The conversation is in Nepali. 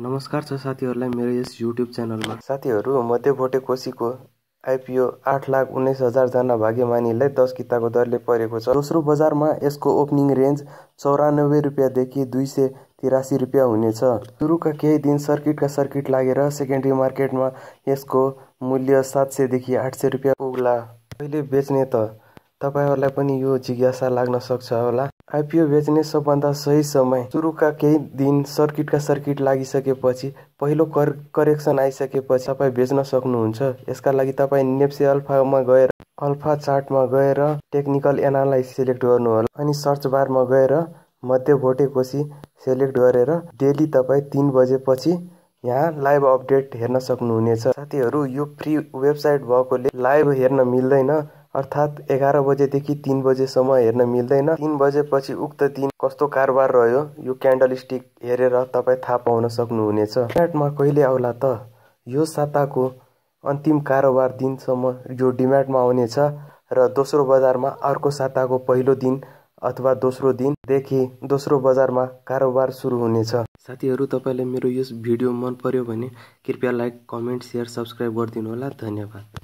नमस्कार छ साथीहरूलाई मेरो यस युट्युब च्यानलमा। साथीहरू मध्यभोटे कोसीको आइपिओ आठ लाख उन्नाइस हजारजना भाग्यमानीलाई दस किताको दरले परेको छ। दोस्रो बजारमा यसको ओपनिङ रेन्ज चौरानब्बे रुपियाँदेखि दुई सय तिरासी रुपियाँ हुनेछ। सुरुका केही दिन सर्किटका सर्किट लागेर सेकेन्ड्री मार्केटमा यसको मूल्य सात सयदेखि आठ सय रुपियाँ पुग्ला। कहिले बेच्ने त तपाईँहरूलाई पनि यो जिज्ञासा लाग्न सक्छ होला। आइपिओ बेच्ने सबभन्दा सही समय। सुरुका केही दिन सर्किटका सर्किट लागिसकेपछि पहिलो कर करेक्सन आइसकेपछि तपाईँ बेच्न सक्नुहुन्छ। यसका लागि तपाईँ नेप्से अल्फामा गएर अल्फा चार्टमा गएर टेक्निकल एनालाइज सिलेक्ट गर्नुहोला। अनि सर्च बारमा गएर मध्य भोटेकोसी सेलेक्ट गरेर डेली तपाईँ तिन बजेपछि यहाँ लाइभ अपडेट हेर्न सक्नुहुनेछ। साथीहरू यो फ्री वेबसाइट भएकोले लाइभ हेर्न मिल्दैन। अर्थात् एघार बजेदेखि तिन बजेसम्म हेर्न मिल्दैन। तिन बजेपछि उक्त दिन कस्तो कारोबार रह्यो यो क्यान्डल स्टिक हेरेर तपाईँ थाहा पाउन सक्नुहुनेछ। डिम्याटमा कहिले आउला त? यो साताको अन्तिम कारोबार दिनसम्म यो डिम्याटमा आउनेछ र दोस्रो बजारमा अर्को साताको पहिलो दिन अथवा दोस्रो दिनदेखि दोस्रो बजारमा कारोबार सुरु हुनेछ। साथीहरू तपाईँलाई मेरो यस भिडियो मन पर्यो भने कृपया लाइक कमेन्ट सेयर सब्सक्राइब गरिदिनु होला। धन्यवाद।